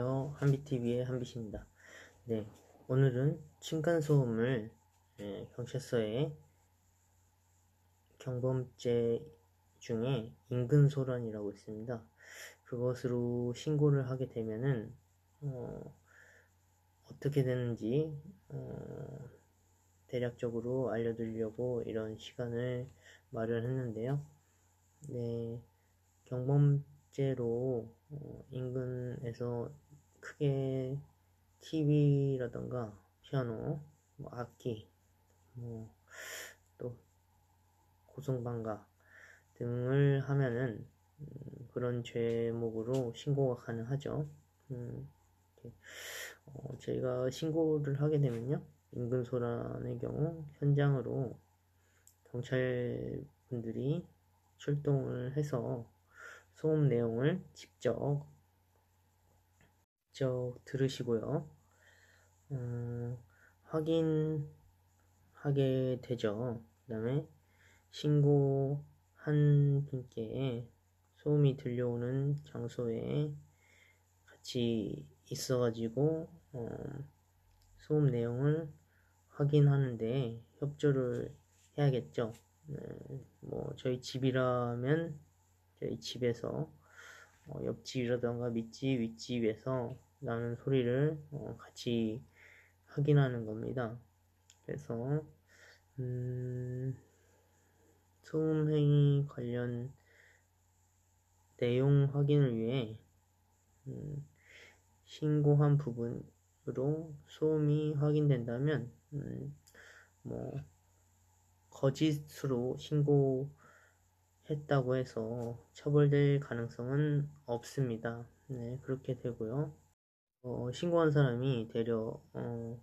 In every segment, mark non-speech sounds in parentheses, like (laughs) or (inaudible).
안녕하세요. 한비TV의 한빛입니다. 네, 오늘은 층간소음을 네, 경찰서에 경범죄 중에 인근소란이라고 있습니다. 그것으로 신고를 하게 되면은 어, 떻게 되는지 어, 대략적으로 알려드리려고 이런 시간을 마련했는데요. 네, 경범죄로 어, 인근에서 크게 TV라던가 피아노, 뭐 악기, 뭐 또 고성방가 등을 하면은 음, 그런 죄목으로 신고가 가능하죠. 음, 어, 저희가 신고를 하게 되면요. 인근 소란의 경우 현장으로 경찰 분들이 출동을 해서 소음 내용을 직접 직접 들으시고요. 음, 확인하게 되죠. 그 다음에 신고한 분께 소음이 들려오는 장소에 같이 있어가지고 어, 소음 내용을 확인하는데 협조를 해야겠죠. 네, 뭐 저희 집이라면 저희 집에서 어, 옆집이라던가 밑집, 윗집에서 나는 소리를 어, 같이 확인하는 겁니다. 그래서 음, 소음행위 관련 내용 확인을 위해 음, 신고한 부분으로 소음이 확인된다면 음, 뭐 거짓으로 신고했다고 해서 처벌될 가능성은 없습니다. 네, 그렇게 되고요. 어, 신고한 사람이 되려 어,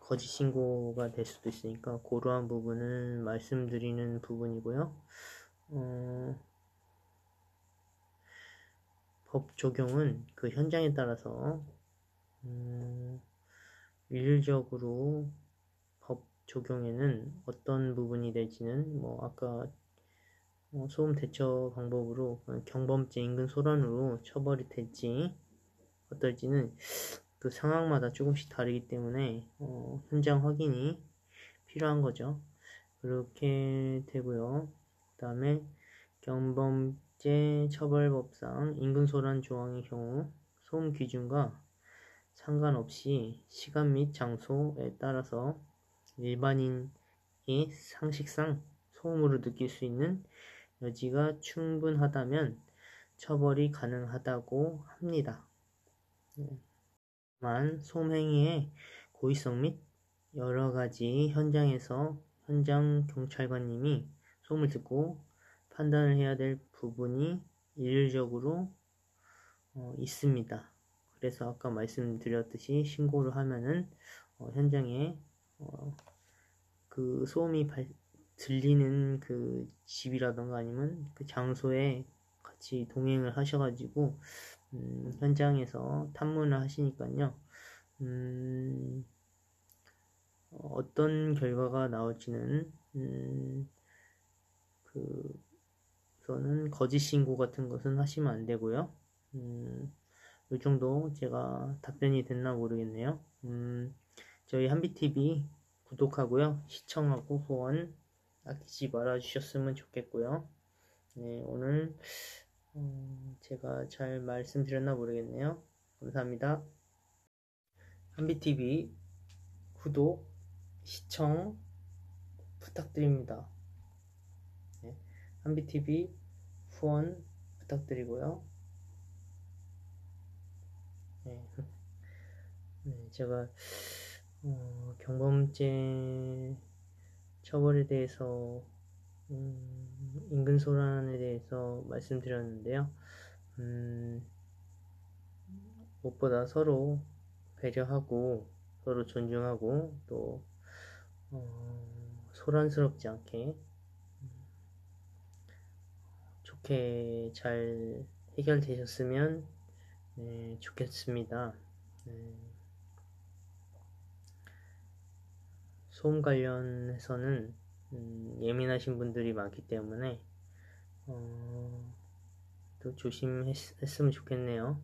거짓 신고가 될 수도 있으니까 고러한 부분은 말씀드리는 부분이고요. 어, 법 적용은 그 현장에 따라서 음, 일률적으로 적용에는 어떤 부분이 될지는 뭐 아까 어, 소음 대처 방법으로 경범죄 인근 소란으로 처벌이 될지 어떨지는 그 상황마다 조금씩 다르기 때문에 어, 현장 확인이 필요한 거죠. 그렇게 되고요. 그 다음에 경범죄 처벌법상 인근소란 조항의 경우 소음 기준과 상관없이 시간 및 장소에 따라서 일반인이 상식상 소음으로 느낄 수 있는 여지가 충분하다면 처벌이 가능하다고 합니다. 다만 소음행위의 고의성 및 여러 가지 현장에서 현장 경찰관님이 소음을 듣고 판단을 해야 될 부분이 일률적으로 어, 있습니다. 그래서 아까 말씀드렸듯이 신고를 하면은 어, 현장에 어, 그 소음이 발, 들리는 그 집이라던가 아니면 그 장소에 같이 동행을 하셔가지고 음, 현장에서 탐문을 하시니까요. 음, 어떤 결과가 나올지는 음, 그 우선은 거짓 신고 같은 것은 하시면 안 되고요. 음, 이 정도 제가 답변이 됐나 모르겠네요. 음, 저희 한비TV 구독하고요. 시청하고 후원 아끼지 말아주셨으면 좋겠고요. 네, 오늘 음, 제가 잘 말씀드렸나 모르겠네요. 감사합니다. 한비TV 구독, 시청 부탁드립니다. 네, 한비TV 후원 부탁드리고요. 네, (laughs) 네 제가 어, 경범죄 처벌에 대해서 음, 인근 소란에 대해서 말씀드렸는데요. 음, 무엇보다 서로 배려하고 서로 존중하고 또 어, 소란스럽지 않게 음, 좋게 잘 해결되셨으면 네, 좋겠습니다. 네. 소음 관련해서는 음, 예민하신 분들이 많기 때문에 어, 또 조심했으면 좋겠네요.